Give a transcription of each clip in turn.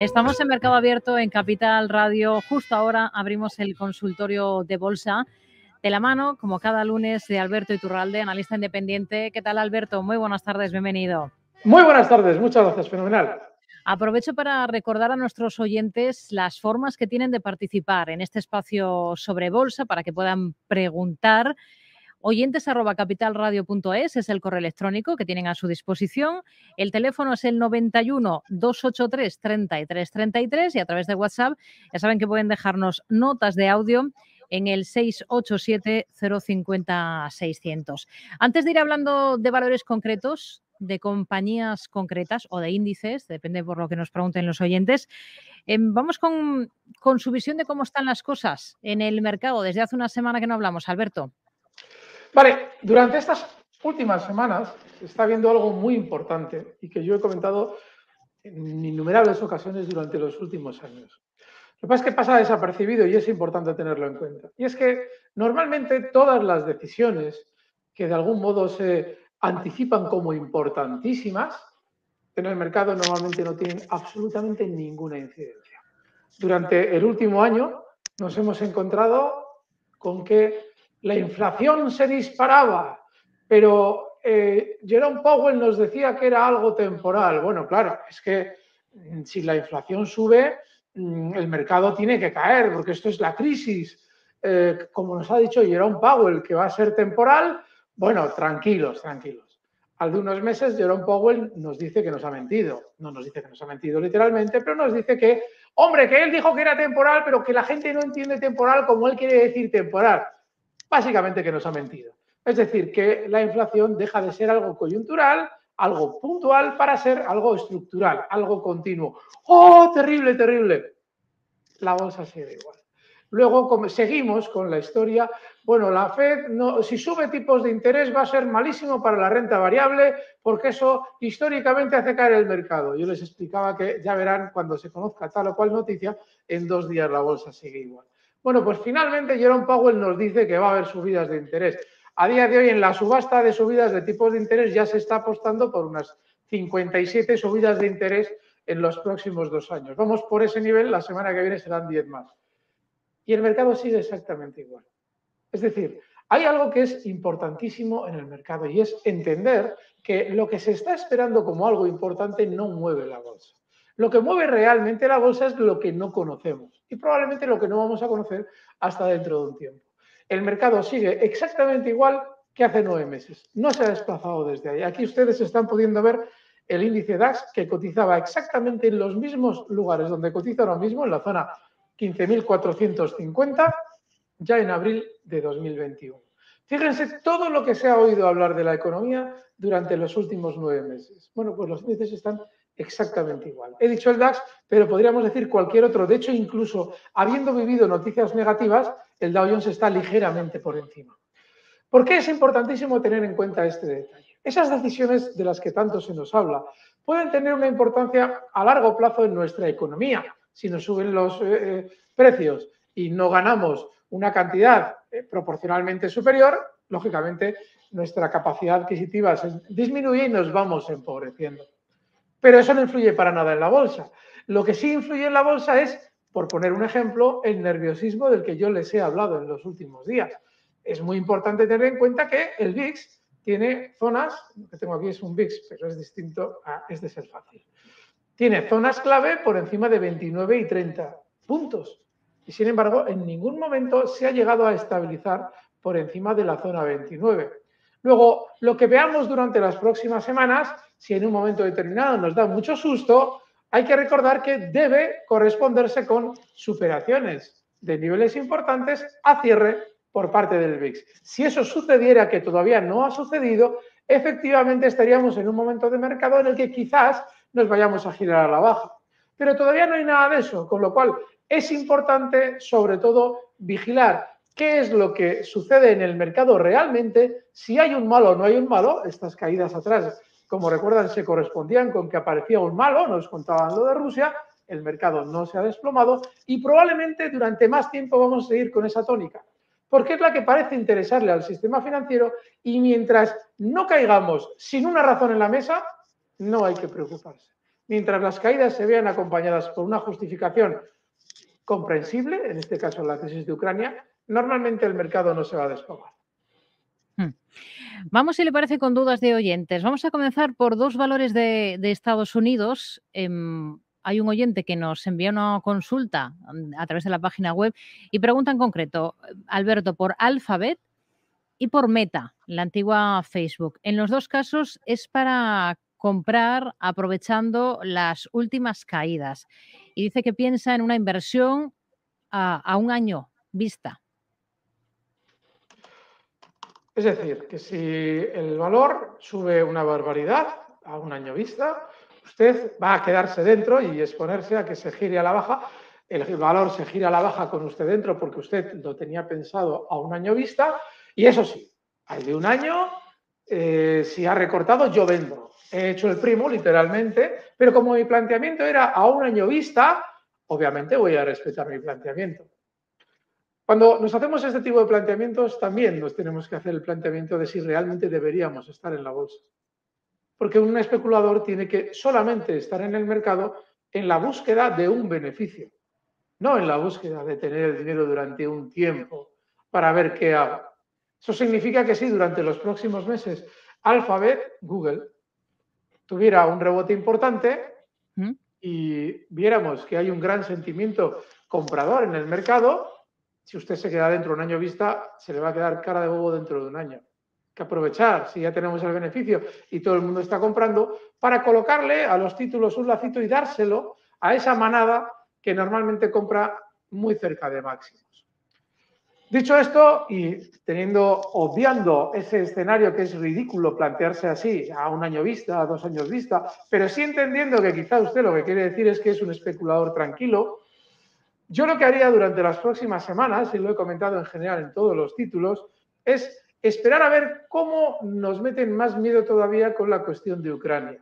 Estamos en Mercado Abierto en Capital Radio. Justo ahora abrimos el consultorio de bolsa de la mano, como cada lunes, de Alberto Iturralde, analista independiente. ¿Qué tal, Alberto? Muy buenas tardes, bienvenido. Muy buenas tardes, muchas gracias, fenomenal. Aprovecho para recordar a nuestros oyentes las formas que tienen de participar en este espacio sobre bolsa para que puedan preguntar Oyentes arroba es el correo electrónico que tienen a su disposición. El teléfono es el 91 283 33 33 y a través de WhatsApp ya saben que pueden dejarnos notas de audio en el 687 050 600. Antes de ir hablando de valores concretos, de compañías concretas o de índices, depende por lo que nos pregunten los oyentes. Em, vamos con, con, su visión de cómo están las cosas en el mercado. Desde hace una semana que no hablamos, Alberto. Vale, durante estas últimas semanas se está viendo algo muy importante y que yo he comentado en innumerables ocasiones durante los últimos años. Lo que pasa es que pasa desapercibido y es importante tenerlo en cuenta. Y es que normalmente todas las decisiones que de algún modo se anticipan como importantísimas en el mercado normalmente no tienen absolutamente ninguna incidencia. Durante el último año nos hemos encontrado con que la inflación se disparaba, pero eh, Jerome Powell nos decía que era algo temporal. Bueno, claro, es que mm, si la inflación sube, mm, el mercado tiene que caer, porque esto es la crisis. Eh, como nos ha dicho Jerome Powell, que va a ser temporal, bueno, tranquilos, tranquilos. Al unos meses, Jerome Powell nos dice que nos ha mentido. No nos dice que nos ha mentido literalmente, pero nos dice que, hombre, que él dijo que era temporal, pero que la gente no entiende temporal como él quiere decir temporal básicamente que nos ha mentido. Es decir, que la inflación deja de ser algo coyuntural, algo puntual, para ser algo estructural, algo continuo. ¡Oh, terrible, terrible! La bolsa sigue igual. Luego seguimos con la historia. Bueno, la Fed, no, si sube tipos de interés, va a ser malísimo para la renta variable, porque eso históricamente hace caer el mercado. Yo les explicaba que ya verán cuando se conozca tal o cual noticia, en dos días la bolsa sigue igual. Bueno, pues finalmente Jerome Powell nos dice que va a haber subidas de interés. A día de hoy, en la subasta de subidas de tipos de interés ya se está apostando por unas 57 subidas de interés en los próximos dos años. Vamos por ese nivel, la semana que viene serán 10 más. Y el mercado sigue exactamente igual. Es decir, hay algo que es importantísimo en el mercado y es entender que lo que se está esperando como algo importante no mueve la bolsa. Lo que mueve realmente la bolsa es lo que no conocemos y probablemente lo que no vamos a conocer hasta dentro de un tiempo. El mercado sigue exactamente igual que hace nueve meses. No se ha desplazado desde ahí. Aquí ustedes están pudiendo ver el índice DAX que cotizaba exactamente en los mismos lugares donde cotiza ahora mismo, en la zona 15.450, ya en abril de 2021. Fíjense todo lo que se ha oído hablar de la economía durante los últimos nueve meses. Bueno, pues los índices están exactamente igual. He dicho el DAX, pero podríamos decir cualquier otro. De hecho, incluso habiendo vivido noticias negativas, el Dow Jones está ligeramente por encima. ¿Por qué es importantísimo tener en cuenta este detalle? Esas decisiones de las que tanto se nos habla pueden tener una importancia a largo plazo en nuestra economía. Si nos suben los eh, eh, precios y no ganamos una cantidad eh, proporcionalmente superior, lógicamente nuestra capacidad adquisitiva disminuye y nos vamos empobreciendo. Pero eso no influye para nada en la bolsa. Lo que sí influye en la bolsa es, por poner un ejemplo, el nerviosismo del que yo les he hablado en los últimos días. Es muy importante tener en cuenta que el VIX tiene zonas, lo que tengo aquí es un VIX, pero es distinto a este es el fácil. Tiene zonas clave por encima de 29 y 30 puntos. Y sin embargo, en ningún momento se ha llegado a estabilizar por encima de la zona 29. Luego, lo que veamos durante las próximas semanas si en un momento determinado nos da mucho susto, hay que recordar que debe corresponderse con superaciones de niveles importantes a cierre por parte del VIX. Si eso sucediera, que todavía no ha sucedido, efectivamente estaríamos en un momento de mercado en el que quizás nos vayamos a girar a la baja. Pero todavía no hay nada de eso, con lo cual es importante, sobre todo, vigilar qué es lo que sucede en el mercado realmente, si hay un malo o no hay un malo, estas caídas atrás como recuerdan, se correspondían con que aparecía un malo, nos contaban lo de Rusia, el mercado no se ha desplomado y probablemente durante más tiempo vamos a seguir con esa tónica, porque es la que parece interesarle al sistema financiero y mientras no caigamos sin una razón en la mesa, no hay que preocuparse. mientras las caídas se vean acompañadas por una justificación comprensible, en este caso la crisis de Ucrania, normalmente el mercado no se va a despegar. Hmm. Vamos, si le parece, con dudas de oyentes. Vamos a comenzar por dos valores de, Estados Unidos. Em, hay un oyente que nos envía una consulta mm, a través de la página web y pregunta en concreto, Alberto, por Alphabet y por Meta, la antigua Facebook. En los dos casos es para comprar aprovechando las últimas caídas. Y dice que piensa en una inversión a, un año vista. Es decir, que si el valor sube una barbaridad a un año vista, usted va a quedarse dentro y exponerse a que se gire a la baja. El valor se gira a la baja con usted dentro porque usted lo tenía pensado a un año vista. Y eso sí, hay de un año, eh, si ha recortado, yo vendo. He hecho el primo, literalmente, pero como mi planteamiento era a un año vista, obviamente voy a respetar mi planteamiento. Cuando nos hacemos este tipo de planteamientos, también nos tenemos que hacer el planteamiento de si realmente deberíamos estar en la bolsa. Porque un especulador tiene que solamente estar en el mercado en la búsqueda de un beneficio, no en la búsqueda de tener el dinero durante un tiempo para ver qué hago. Eso significa que si durante los próximos meses Alphabet, Google, tuviera un rebote importante ¿Mm? y viéramos que hay un gran sentimiento comprador en el mercado, si usted se queda dentro un año vista, se le va a quedar cara de bobo dentro de un año. que aprovechar, si ya tenemos el beneficio y todo el mundo está comprando, para colocarle a los títulos un lacito y dárselo a esa manada que normalmente compra muy cerca de máximo. Dicho esto, y teniendo, obviando ese escenario que es ridículo plantearse así, a un año vista, a dos años vista, pero sí entendiendo que quizá usted lo que quiere decir es que es un especulador tranquilo, yo lo que haría durante las próximas semanas, y lo he comentado en general en todos los títulos, es esperar a ver cómo nos meten más miedo todavía con la cuestión de Ucrania.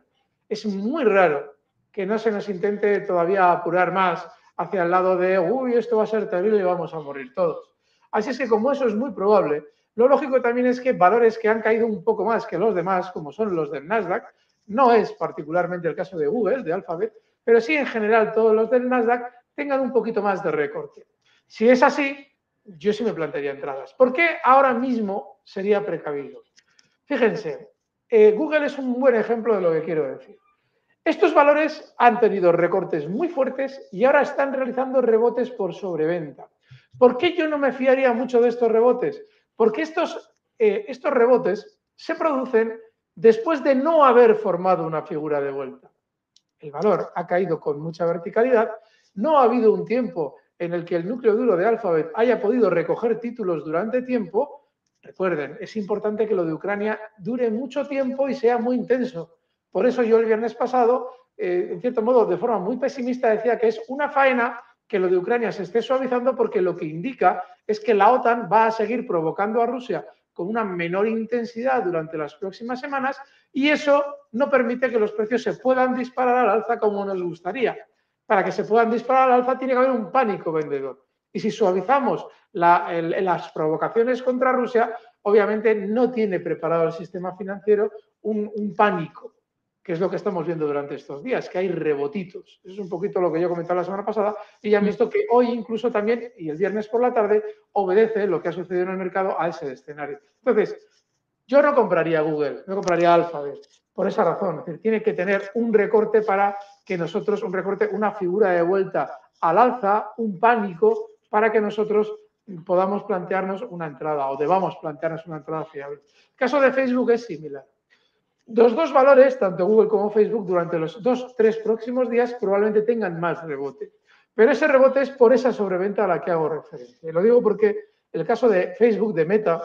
Es muy raro que no se nos intente todavía apurar más hacia el lado de, uy, esto va a ser terrible y vamos a morir todos. Así es que como eso es muy probable, lo lógico también es que valores que han caído un poco más que los demás, como son los del Nasdaq, no es particularmente el caso de Google, de Alphabet, pero sí en general todos los del Nasdaq tengan un poquito más de recorte. Si es así, yo sí me plantearía entradas. ¿Por qué ahora mismo sería precavido? Fíjense, eh, Google es un buen ejemplo de lo que quiero decir. Estos valores han tenido recortes muy fuertes y ahora están realizando rebotes por sobreventa. ¿Por qué yo no me fiaría mucho de estos rebotes? Porque estos, eh, estos rebotes se producen después de no haber formado una figura de vuelta. El valor ha caído con mucha verticalidad, no ha habido un tiempo en el que el núcleo duro de Alphabet haya podido recoger títulos durante tiempo. Recuerden, es importante que lo de Ucrania dure mucho tiempo y sea muy intenso. Por eso yo el viernes pasado, eh, en cierto modo, de forma muy pesimista, decía que es una faena que lo de Ucrania se esté suavizando porque lo que indica es que la OTAN va a seguir provocando a Rusia con una menor intensidad durante las próximas semanas y eso no permite que los precios se puedan disparar al alza como nos gustaría. Para que se puedan disparar al tiene que haber un pánico vendedor. Y si suavizamos las provocaciones contra Rusia, obviamente no tiene preparado el sistema financiero un pánico que es lo que estamos viendo durante estos días, que hay rebotitos. Eso es un poquito lo que yo comentaba la semana pasada y ya han visto que hoy incluso también, y el viernes por la tarde, obedece lo que ha sucedido en el mercado a ese escenario. Entonces, yo no compraría Google, no compraría Alphabet, por esa razón. Es tiene que tener un recorte para que nosotros, un recorte, una figura de vuelta al alza, un pánico, para que nosotros podamos plantearnos una entrada o debamos plantearnos una entrada fiable. El caso de Facebook es similar. Los dos valores, tanto Google como Facebook, durante los dos, tres próximos días probablemente tengan más rebote. Pero ese rebote es por esa sobreventa a la que hago referencia. Lo digo porque el caso de Facebook, de Meta,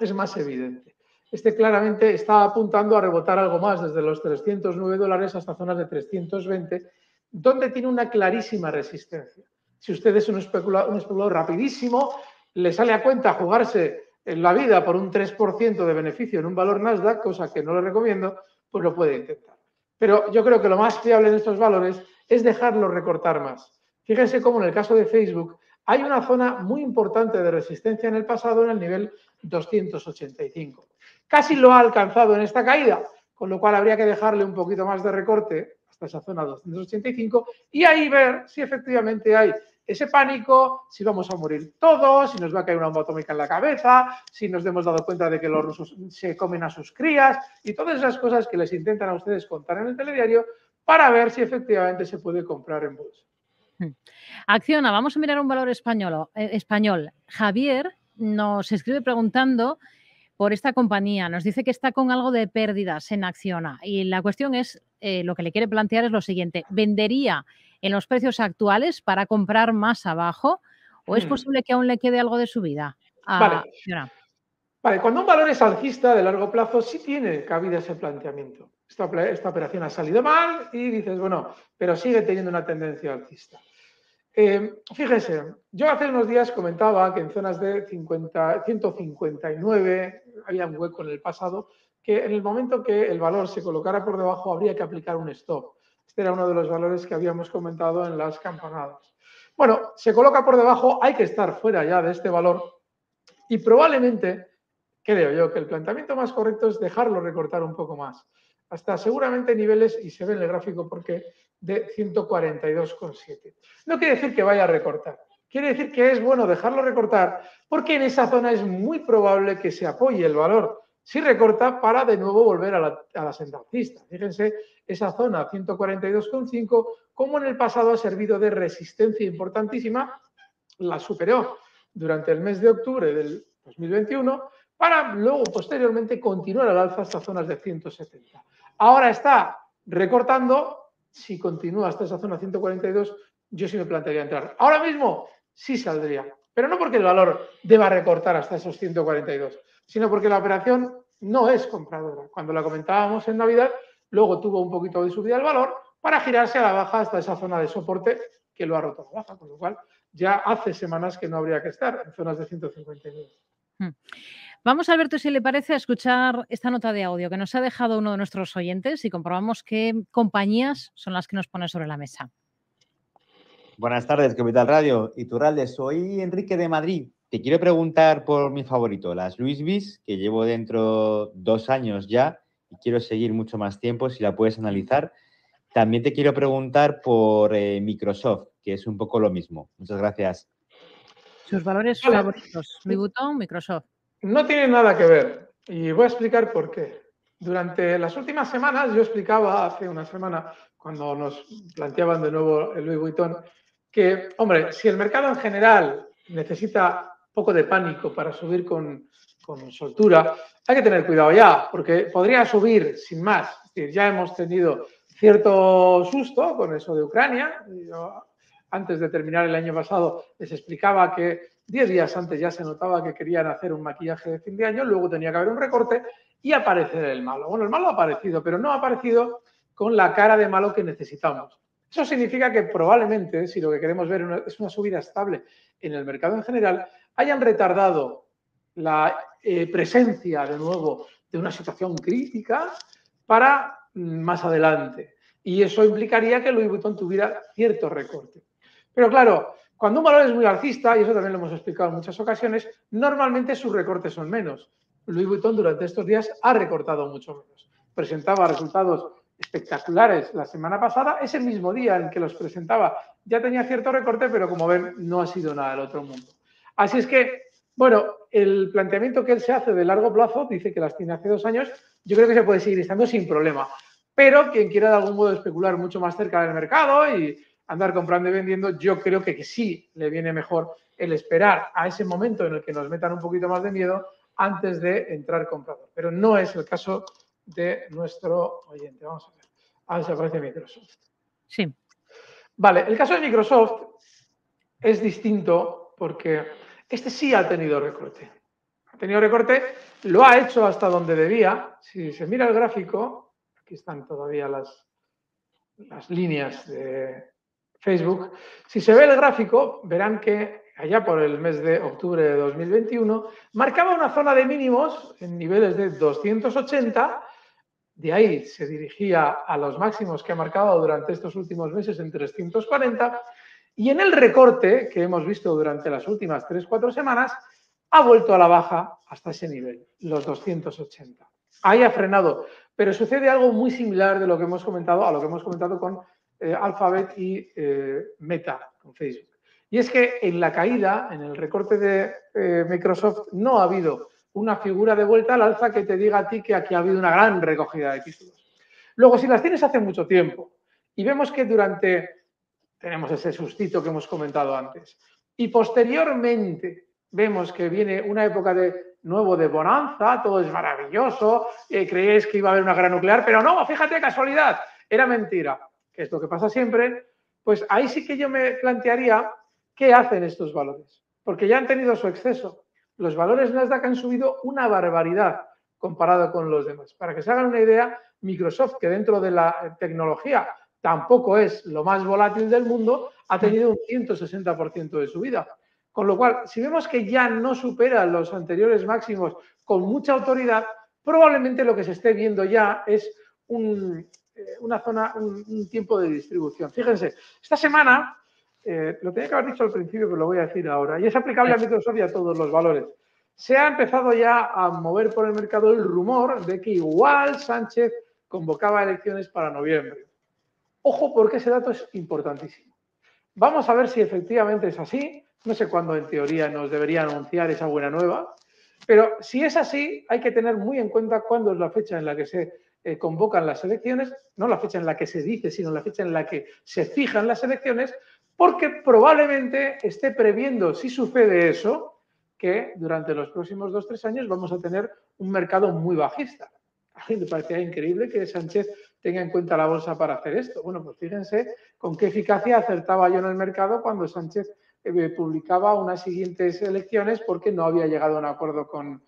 es más evidente. Este claramente está apuntando a rebotar algo más desde los 309 dólares hasta zonas de 320, donde tiene una clarísima resistencia. Si usted es un especulador, rapidísimo, le sale a cuenta jugarse en la vida por un 3% de beneficio en un valor Nasdaq, cosa que no le recomiendo, pues lo puede intentar. Pero yo creo que lo más fiable en estos valores es dejarlo recortar más. Fíjense cómo en el caso de Facebook hay una zona muy importante de resistencia en el pasado en el nivel 285. Casi lo ha alcanzado en esta caída, con lo cual habría que dejarle un poquito más de recorte hasta esa zona 285 y ahí ver si efectivamente hay ese pánico, si vamos a morir todos, si nos va a caer una bomba atómica en la cabeza, si nos hemos dado cuenta de que los rusos se comen a sus crías y todas esas cosas que les intentan a ustedes contar en el telediario para ver si efectivamente se puede comprar en bolsa. Acciona, vamos a mirar un valor español. Eh, español. Javier nos escribe preguntando por esta compañía. Nos dice que está con algo de pérdidas en Acciona. Y la cuestión es, eh, lo que le quiere plantear es lo siguiente. ¿Vendería en los precios actuales para comprar más abajo? ¿O es hmm. posible que aún le quede algo de subida? vale. Vale, cuando un valor es alcista de largo plazo, sí tiene cabida ese planteamiento. Esta, esta, operación ha salido mal y dices, bueno, pero sigue teniendo una tendencia alcista. Eh, fíjese, yo hace unos días comentaba que en zonas de 50, 159 había un hueco en el pasado, que en el momento que el valor se colocara por debajo habría que aplicar un stop. Este era uno de los valores que habíamos comentado en las campanadas. Bueno, se coloca por debajo, hay que estar fuera ya de este valor y probablemente, creo yo, que el planteamiento más correcto es dejarlo recortar un poco más. Hasta seguramente niveles, y se ve en el gráfico porque de 142,7. No quiere decir que vaya a recortar. Quiere decir que es bueno dejarlo recortar porque en esa zona es muy probable que se apoye el valor. Si recorta para de nuevo volver a la, a. Fíjense esa zona 142,5 como en el pasado ha servido de resistencia importantísima, la superó durante el mes de octubre del 2021 para luego posteriormente continuar al alza hasta zonas de 170. Ahora está recortando si continúa hasta esa zona 142, yo sí me plantearía entrar. Ahora mismo sí saldría, pero no porque el valor deba recortar hasta esos 142, sino porque la operación no es compradora. Cuando la comentábamos en Navidad, luego tuvo un poquito de subida del valor para girarse a la baja hasta esa zona de soporte que lo ha roto la baja, con lo cual ya hace semanas que no habría que estar en zonas de 159. Vamos, Alberto, si le parece, a escuchar esta nota de audio que nos ha dejado uno de nuestros oyentes y comprobamos qué compañías son las que nos pone sobre la mesa. Buenas tardes, Capital Radio. Iturralde, soy Enrique de Madrid. Te quiero preguntar por mi favorito, las Louis Vuitton, que llevo dentro dos años ya y quiero seguir mucho más tiempo, si la puedes analizar. También te quiero preguntar por eh, Microsoft, que es un poco lo mismo. Muchas gracias. Sus valores favoritos, Louis Vuitton, Microsoft. No tiene nada que ver y voy a explicar por qué. Durante las últimas semanas, yo explicaba hace una semana, cuando nos planteaban de nuevo el Louis Vuitton, que, hombre, si el mercado en general necesita poco de pánico para subir con, soltura, hay que tener cuidado ya, porque podría subir sin más. Es decir, ya hemos tenido cierto susto con eso de Ucrania. antes de terminar el año pasado les explicaba que Diez días antes ya se notaba que querían hacer un maquillaje de fin de año, luego tenía que haber un recorte y aparecer el malo. Bueno, el malo ha aparecido, pero no ha aparecido con la cara de malo que necesitamos. Eso significa que probablemente, si lo que queremos ver es una subida estable en el mercado en general, hayan retardado la eh, presencia de nuevo de una situación crítica para mm, más adelante. Y eso implicaría que Louis Vuitton tuviera cierto recorte. Pero claro, cuando un valor es muy alcista, y eso también lo hemos explicado en muchas ocasiones, normalmente sus recortes son menos. Louis Vuitton durante estos días ha recortado mucho menos. Presentaba resultados espectaculares la semana pasada, ese mismo día en que los presentaba ya tenía cierto recorte, pero como ven, no ha sido nada del otro mundo. Así es que, bueno, el planteamiento que él se hace de largo plazo, dice que las tiene hace dos años, yo creo que se puede seguir estando sin problema. Pero quien quiera de algún modo especular mucho más cerca del mercado y andar comprando y vendiendo, yo creo que, sí le viene mejor el esperar a ese momento en el que nos metan un poquito más de miedo antes de entrar comprador. Pero no es el caso de nuestro oyente. Vamos a ver. A ver si aparece Microsoft. Sí. Vale, el caso de Microsoft es distinto porque este sí ha tenido recorte. Ha tenido recorte, lo ha hecho hasta donde debía. Si se mira el gráfico, aquí están todavía las, las líneas de, Facebook. Si se ve el gráfico, verán que allá por el mes de octubre de 2021 marcaba una zona de mínimos en niveles de 280. De ahí se dirigía a los máximos que ha marcado durante estos últimos meses en 340. Y en el recorte que hemos visto durante las últimas 3-4 semanas, ha vuelto a la baja hasta ese nivel, los 280. Ahí ha frenado Pero sucede algo muy similar de lo que hemos comentado, a lo que hemos comentado con eh, Alphabet y eh, Meta, con Facebook. Y es que en la caída, en el recorte de eh, Microsoft, no ha habido una figura de vuelta al alza que te diga a ti que aquí ha habido una gran recogida de títulos. Luego, si las tienes hace mucho tiempo y vemos que durante, tenemos ese sustito que hemos comentado antes, y posteriormente vemos que viene una época de nuevo de bonanza, todo es maravilloso, eh, creéis que iba a haber una gran nuclear, pero no, fíjate, casualidad, era mentira, que es lo que pasa siempre, pues ahí sí que yo me plantearía qué hacen estos valores, porque ya han tenido su exceso. Los valores Nasdaq han subido una barbaridad comparado con los demás. Para que se hagan una idea, Microsoft, que dentro de la tecnología tampoco es lo más volátil del mundo, ha tenido un 160% de subida. Con lo cual, si vemos que ya no supera los anteriores máximos con mucha autoridad, probablemente lo que se esté viendo ya es un, una zona, un, tiempo de distribución. Fíjense, esta semana, eh, lo tenía que haber dicho al principio, pero lo voy a decir ahora, y es aplicable a Microsoft y a todos los valores. Se ha empezado ya a mover por el mercado el rumor de que igual Sánchez convocaba elecciones para noviembre. Ojo porque ese dato es importantísimo. Vamos a ver si efectivamente es así. No sé cuándo en teoría nos debería anunciar esa buena nueva, pero si es así, hay que tener muy en cuenta cuándo es la fecha en la que se eh, convocan las elecciones, no la fecha en la que se dice, sino la fecha en la que se fijan las elecciones, porque probablemente esté previendo, si sucede eso, que durante los próximos dos o tres años vamos a tener un mercado muy bajista. A mí me parecía increíble que Sánchez tenga en cuenta la bolsa para hacer esto. Bueno, pues fíjense con qué eficacia acertaba yo en el mercado cuando Sánchez publicaba unas siguientes elecciones porque no había llegado a un acuerdo con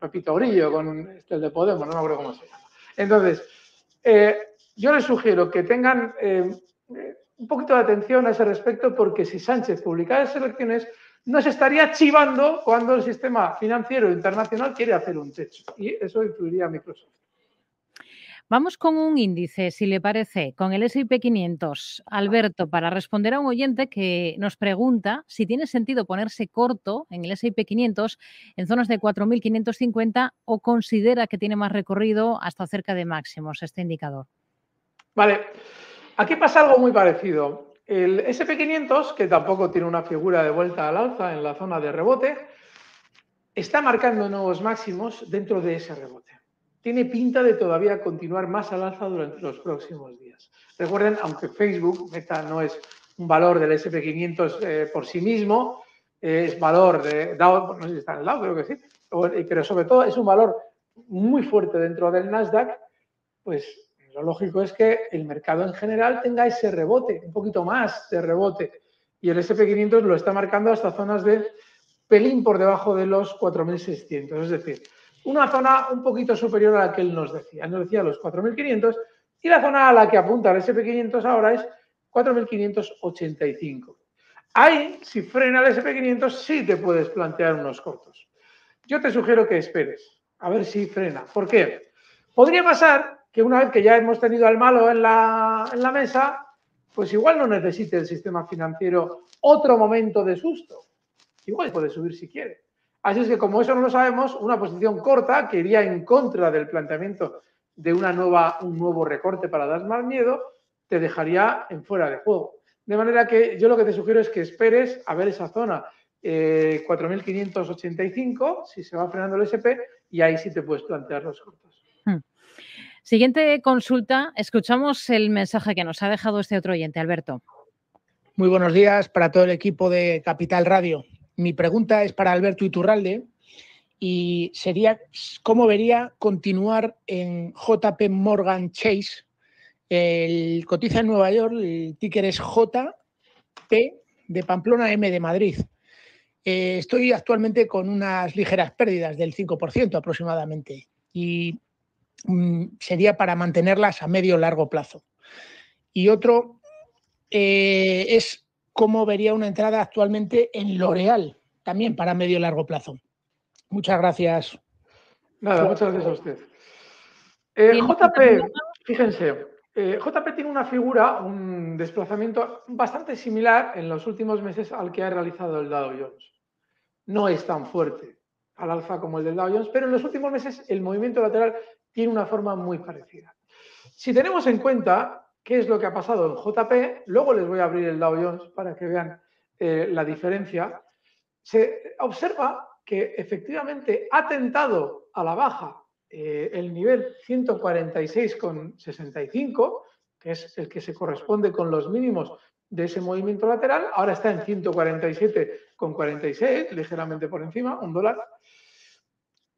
Pepito Grillo, con este, el de Podemos, no me acuerdo cómo se llama. Entonces, eh, yo les sugiero que tengan eh, un poquito de atención a ese respecto porque si Sánchez publicara esas elecciones nos estaría chivando cuando el sistema financiero internacional quiere hacer un techo y eso influiría a Microsoft. Vamos con un índice, si le parece, con el S&P 500. Alberto, para responder a un oyente que nos pregunta si tiene sentido ponerse corto en el S&P 500 en zonas de 4.550 o considera que tiene más recorrido hasta cerca de máximos este indicador. Vale, aquí pasa algo muy parecido. El SP500, que tampoco tiene una figura de vuelta al alza en la zona de rebote, está marcando nuevos máximos dentro de ese rebote. Tiene pinta de todavía continuar más al alza durante los próximos días. Recuerden, aunque Facebook, Meta, no es un valor del SP500 eh, por sí mismo, es valor de Dow, no sé si está en Dow, creo que sí, pero sobre todo es un valor muy fuerte dentro del Nasdaq, pues lo lógico es que el mercado en general tenga ese rebote, un poquito más de rebote. Y el SP500 lo está marcando hasta zonas de pelín por debajo de los 4.600. Es decir, una zona un poquito superior a la que él nos decía. Él nos decía los 4.500 y la zona a la que apunta el SP500 ahora es 4.585. Ahí, si frena el SP500, sí te puedes plantear unos cortos. Yo te sugiero que esperes, a ver si frena. ¿Por qué? Podría pasar que una vez que ya hemos tenido al malo en la, en la mesa, pues igual no necesite el sistema financiero otro momento de susto. Igual puede subir si quiere. Así es que como eso no lo sabemos, una posición corta que iría en contra del planteamiento de una nueva, un nuevo recorte para dar más miedo, te dejaría en fuera de juego. De manera que yo lo que te sugiero es que esperes a ver esa zona 4.585, eh, si se va frenando el SP, y ahí sí te puedes plantear los cortos. Siguiente consulta, escuchamos el mensaje que nos ha dejado este otro oyente, Alberto. Muy buenos días para todo el equipo de Capital Radio. Mi pregunta es para Alberto Iturralde y sería cómo vería continuar en JP Morgan Chase. El cotiza en Nueva York, el ticker es JP de Pamplona M de Madrid. Eh, estoy actualmente con unas ligeras pérdidas del 5% aproximadamente y Mm, sería para mantenerlas a medio largo plazo. Y otro eh, es cómo vería una entrada actualmente en L'Oreal, también para medio largo plazo. Muchas gracias. Nada, muchas gracias a usted. Eh, JP, fíjense, eh, JP tiene una figura, un desplazamiento bastante similar en los últimos meses al que ha realizado el Dow Jones. No es tan fuerte al alza como el del Dow Jones, pero en los últimos meses el movimiento lateral tiene una forma muy parecida. Si tenemos en cuenta qué es lo que ha pasado en JP, luego les voy a abrir el Dow Jones para que vean eh, la diferencia, se observa que efectivamente ha tentado a la baja eh, el nivel 146,65, que es el que se corresponde con los mínimos de ese movimiento lateral, ahora está en 147,46, ligeramente por encima, un dólar.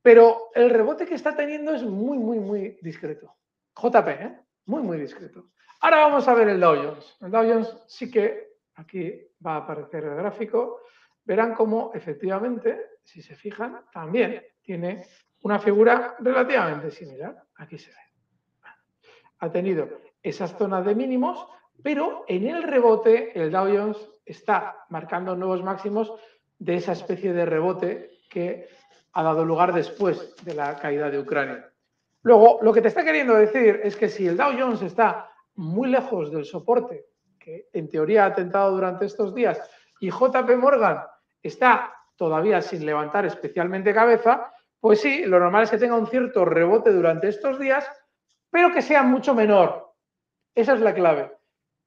Pero el rebote que está teniendo es muy, muy, muy discreto. JP, ¿eh? muy, muy discreto. Ahora vamos a ver el Dow Jones. El Dow Jones sí que aquí va a aparecer el gráfico. Verán cómo efectivamente, si se fijan, también tiene una figura relativamente similar. Aquí se ve. Ha tenido esas zonas de mínimos, pero en el rebote el Dow Jones está marcando nuevos máximos de esa especie de rebote que ha dado lugar después de la caída de Ucrania. Luego, lo que te está queriendo decir es que si el Dow Jones está muy lejos del soporte que en teoría ha tentado durante estos días y JP Morgan está todavía sin levantar especialmente cabeza, pues sí, lo normal es que tenga un cierto rebote durante estos días, pero que sea mucho menor. Esa es la clave.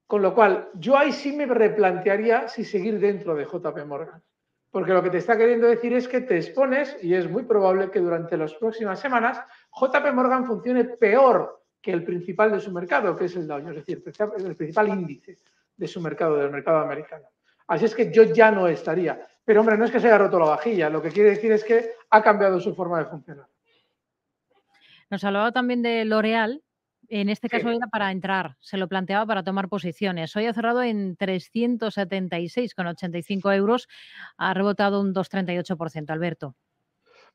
Con lo cual, yo ahí sí me replantearía si seguir dentro de JP Morgan. Porque lo que te está queriendo decir es que te expones, y es muy probable que durante las próximas semanas JP Morgan funcione peor que el principal de su mercado, que es el Dow es decir, el principal índice de su mercado, del mercado americano. Así es que yo ya no estaría. Pero hombre, no es que se haya roto la vajilla, lo que quiere decir es que ha cambiado su forma de funcionar. Nos hablaba también de L'Oreal, en este caso era para entrar, se lo planteaba para tomar posiciones. Hoy ha cerrado en 376,85 euros, ha rebotado un 2,38%. Alberto.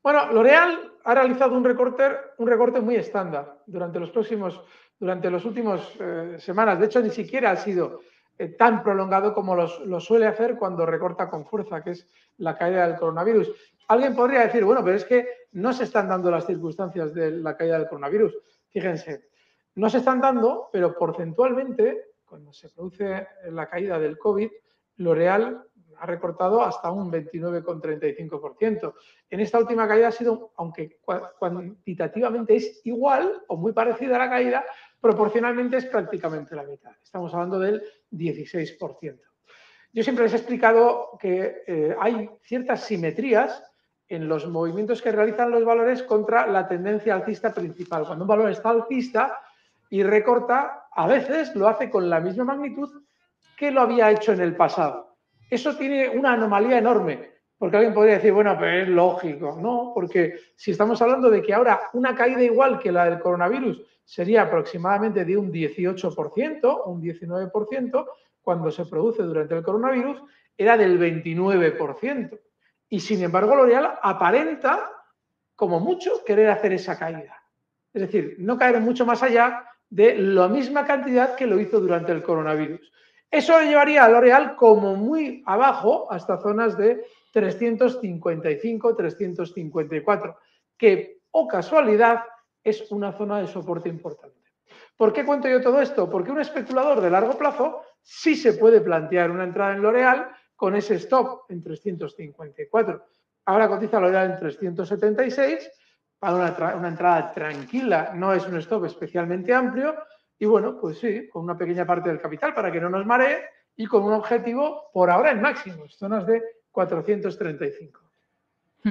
Bueno, L'Oreal ha realizado un recorte, un recorte muy estándar durante los próximos, durante los últimos eh, semanas. De hecho, ni siquiera ha sido eh, tan prolongado como lo suele hacer cuando recorta con fuerza, que es la caída del coronavirus. Alguien podría decir, bueno, pero es que no se están dando las circunstancias de la caída del coronavirus. Fíjense, no se están dando, pero porcentualmente, cuando se produce la caída del COVID, L'Oreal ha recortado hasta un 29,35%. En esta última caída ha sido, aunque cuantitativamente es igual o muy parecida a la caída, proporcionalmente es prácticamente la mitad. Estamos hablando del 16%. Yo siempre les he explicado que eh, hay ciertas simetrías en los movimientos que realizan los valores contra la tendencia alcista principal. Cuando un valor está alcista y recorta, a veces lo hace con la misma magnitud que lo había hecho en el pasado. Eso tiene una anomalía enorme, porque alguien podría decir, bueno, pero es lógico. No, porque si estamos hablando de que ahora una caída igual que la del coronavirus sería aproximadamente de un 18%, un 19%, cuando se produce durante el coronavirus, era del 29%. Y sin embargo, L'Oreal aparenta, como mucho, querer hacer esa caída. Es decir, no caer mucho más allá de la misma cantidad que lo hizo durante el coronavirus. Eso llevaría a L'Oreal como muy abajo, hasta zonas de 355, 354, que, o casualidad, es una zona de soporte importante. ¿Por qué cuento yo todo esto? Porque un especulador de largo plazo sí se puede plantear una entrada en L'Oreal con ese stop en 354. Ahora cotiza L'Oreal en 376 para una, entrada tranquila, no es un stop especialmente amplio y bueno, pues sí, con una pequeña parte del capital para que no nos maree y con un objetivo por ahora en máximos, zonas de 435.